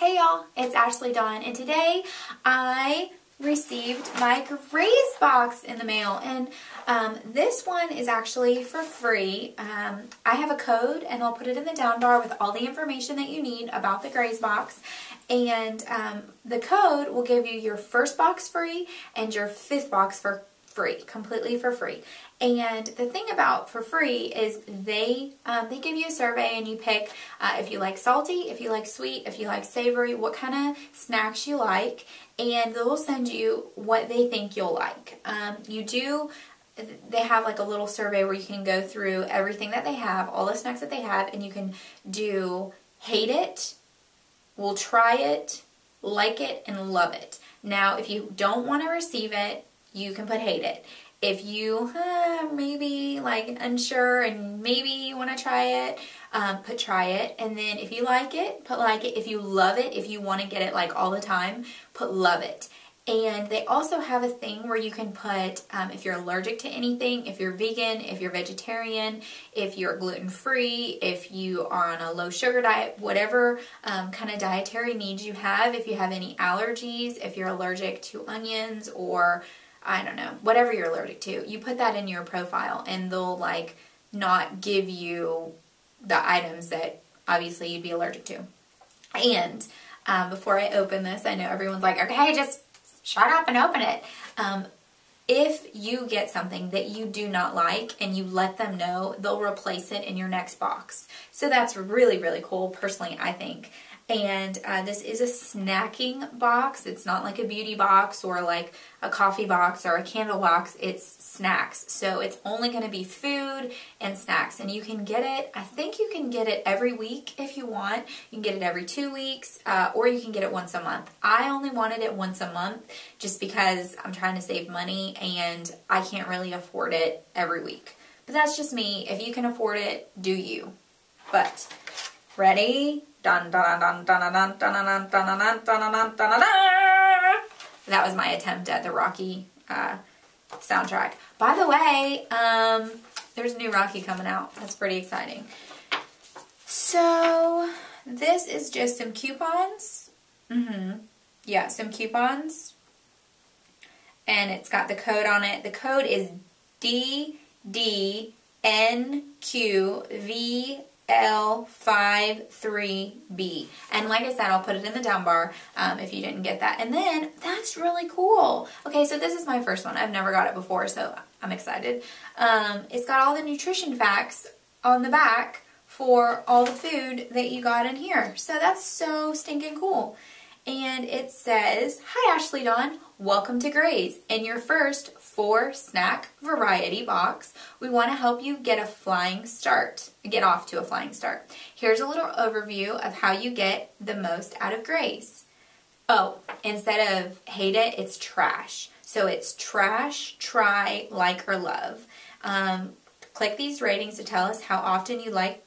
Hey y'all, it's Ashley Dawn and today I received my Graze box in the mail and um, this one is actually for free. Um, I have a code and I'll put it in the down bar with all the information that you need about the Graze box and um, the code will give you your first box free and your fifth box for free, completely for free. And the thing about for free is they um, they give you a survey and you pick uh, if you like salty, if you like sweet, if you like savory, what kind of snacks you like, and they'll send you what they think you'll like. Um, you do they have like a little survey where you can go through everything that they have, all the snacks that they have, and you can do hate it, will try it, like it, and love it. Now, if you don't want to receive it, you can put hate it. If you uh, maybe like unsure and maybe you want to try it, um, put try it. And then if you like it, put like it. If you love it, if you want to get it like all the time, put love it. And they also have a thing where you can put, um, if you're allergic to anything, if you're vegan, if you're vegetarian, if you're gluten free, if you are on a low sugar diet, whatever um, kind of dietary needs you have, if you have any allergies, if you're allergic to onions or I don't know, whatever you're allergic to, you put that in your profile and they'll like not give you the items that obviously you'd be allergic to. And um, before I open this, I know everyone's like, okay, just shut up and open it. Um, if you get something that you do not like and you let them know, they'll replace it in your next box. So that's really, really cool, personally, I think. And uh, this is a snacking box. It's not like a beauty box or like a coffee box or a candle box. It's snacks. So it's only going to be food and snacks. And you can get it, I think you can get it every week if you want. You can get it every two weeks uh, or you can get it once a month. I only wanted it once a month just because I'm trying to save money and I can't really afford it every week. But that's just me. If you can afford it, do you. But ready? That was my attempt at the Rocky uh, soundtrack. By the way, um, there's a new Rocky coming out. That's pretty exciting. So this is just some coupons. Mm-hmm. Yeah, some coupons. And it's got the code on it. The code is DDNQV L53B. And like I said, I'll put it in the down bar um, if you didn't get that. And then, that's really cool. Okay, so this is my first one. I've never got it before, so I'm excited. Um, it's got all the nutrition facts on the back for all the food that you got in here. So that's so stinking cool. And it says, Hi Ashley Dawn, welcome to Graze. In your first four snack variety box, we want to help you get a flying start, get off to a flying start. Here's a little overview of how you get the most out of Graze. Oh, instead of hate it, it's trash. So it's trash, try, like, or love. Um, click these ratings to tell us how often you like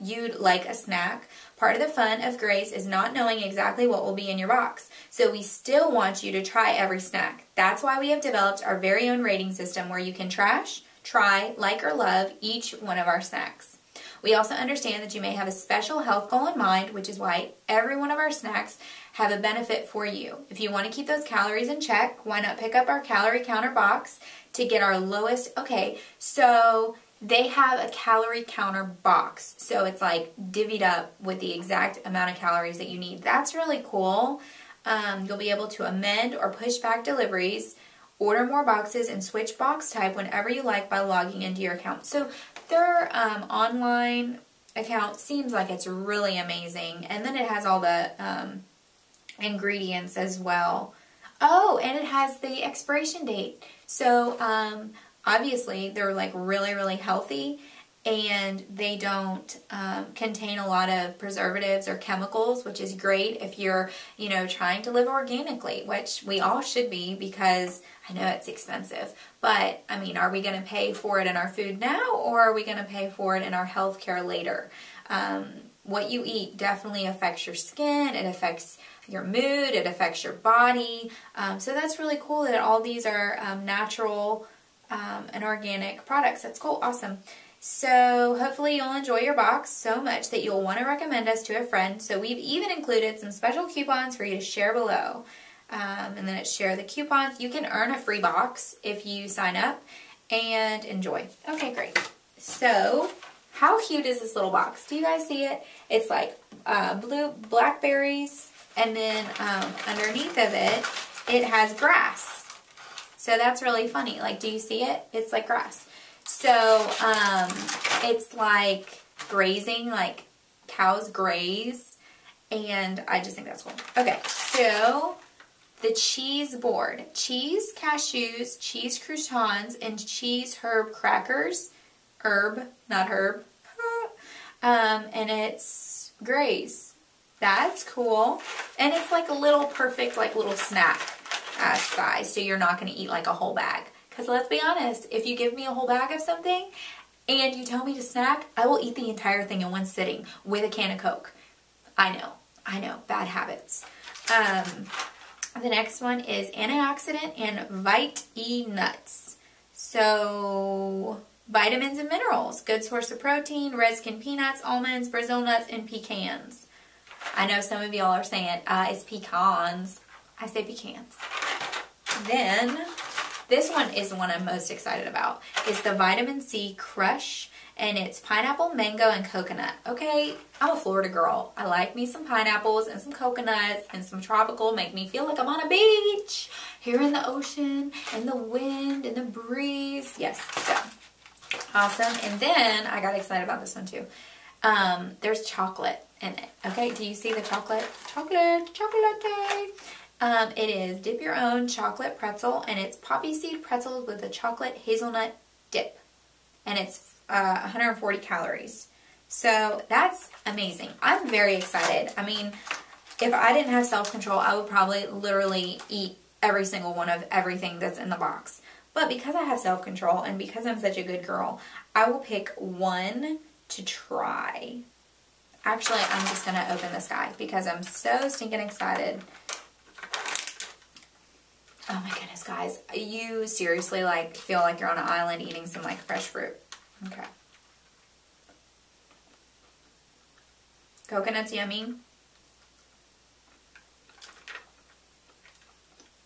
you'd like a snack. Part of the fun of Graze is not knowing exactly what will be in your box. So we still want you to try every snack. That's why we have developed our very own rating system where you can trash, try, like, or love each one of our snacks. We also understand that you may have a special health goal in mind, which is why every one of our snacks have a benefit for you. If you want to keep those calories in check, why not pick up our calorie counter box to get our lowest, okay, so they have a calorie counter box. So it's like divvied up with the exact amount of calories that you need. That's really cool. Um, you'll be able to amend or push back deliveries, order more boxes, and switch box type whenever you like by logging into your account. So their um, online account seems like it's really amazing. And then it has all the um, ingredients as well. Oh, and it has the expiration date. So um, obviously they're like really, really healthy and they don't um, contain a lot of preservatives or chemicals, which is great if you're, you know, trying to live organically, which we all should be because I know it's expensive. But, I mean, are we going to pay for it in our food now or are we going to pay for it in our health care later? Um, what you eat definitely affects your skin, it affects your mood, it affects your body. Um, so that's really cool that all these are um, natural um, and organic products. That's cool, awesome. So hopefully you'll enjoy your box so much that you'll want to recommend us to a friend. So we've even included some special coupons for you to share below. Um, and then it's share the coupons. You can earn a free box if you sign up and enjoy. Okay, great. So how cute is this little box? Do you guys see it? It's like uh, blue blackberries and then um, underneath of it, it has grass. So that's really funny. Like, do you see it? It's like grass. So, um, it's like grazing, like cows graze. And I just think that's cool. Okay, so the cheese board. Cheese cashews, cheese croutons, and cheese herb crackers. Herb, not herb. um, and it's graze. That's cool. And it's like a little perfect, like little snack uh, size. So you're not going to eat like a whole bag. Because let's be honest, if you give me a whole bag of something and you tell me to snack, I will eat the entire thing in one sitting with a can of Coke. I know. I know. Bad habits. Um, the next one is antioxidant and Vite E nuts. So vitamins and minerals, good source of protein, red skin peanuts, almonds, Brazil nuts, and pecans. I know some of y'all are saying uh, it's pecans. I say pecans. Then, this one is the one I'm most excited about. It's the Vitamin C Crush, and it's pineapple, mango, and coconut. Okay, I'm a Florida girl. I like me some pineapples and some coconuts and some tropical. Make me feel like I'm on a beach here in the ocean and the wind and the breeze. Yes, so awesome. And then I got excited about this one too. Um, there's chocolate in it. Okay, do you see the chocolate? Chocolate, chocolate. Um, it is dip your own chocolate pretzel, and it's poppy seed pretzels with a chocolate hazelnut dip. And it's uh, 140 calories. So that's amazing. I'm very excited. I mean, if I didn't have self-control, I would probably literally eat every single one of everything that's in the box. But because I have self-control and because I'm such a good girl, I will pick one to try. Actually, I'm just going to open this guy because I'm so stinking excited. Oh my goodness, guys. You seriously like feel like you're on an island eating some like fresh fruit. Okay. Coconut's yummy.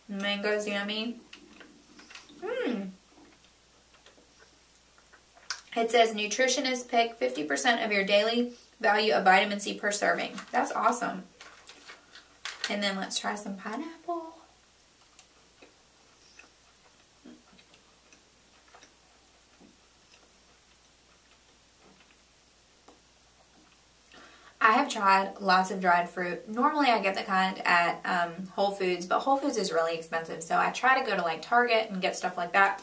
Mango's yummy. Mmm. It says nutritionists pick 50% of your daily value of vitamin C per serving. That's awesome. And then let's try some pineapple. I have tried lots of dried fruit. Normally I get the kind at um, Whole Foods, but Whole Foods is really expensive. So I try to go to like Target and get stuff like that.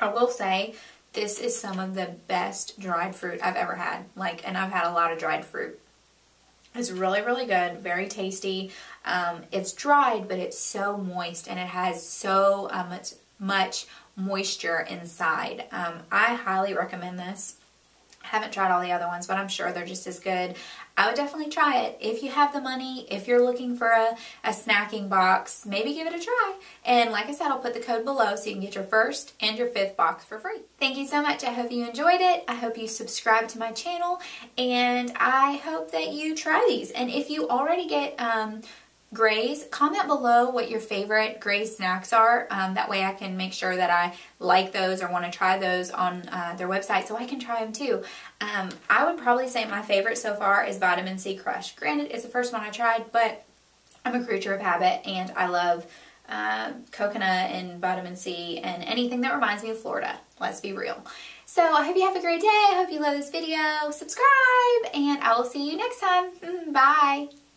I will say this is some of the best dried fruit I've ever had. Like, and I've had a lot of dried fruit. It's really, really good. Very tasty. Um, it's dried, but it's so moist and it has so uh, much, much moisture inside. Um, I highly recommend this haven't tried all the other ones, but I'm sure they're just as good. I would definitely try it. If you have the money, if you're looking for a, a snacking box, maybe give it a try. And like I said, I'll put the code below so you can get your first and your fifth box for free. Thank you so much. I hope you enjoyed it. I hope you subscribe to my channel and I hope that you try these. And if you already get um, Graze. Comment below what your favorite Graze snacks are. Um, that way I can make sure that I like those or want to try those on uh, their website so I can try them too. Um, I would probably say my favorite so far is Vitamin C Crush. Granted, it's the first one I tried, but I'm a creature of habit and I love uh, coconut and vitamin C and anything that reminds me of Florida. Let's be real. So I hope you have a great day. I hope you love this video. Subscribe and I will see you next time. Mm, bye.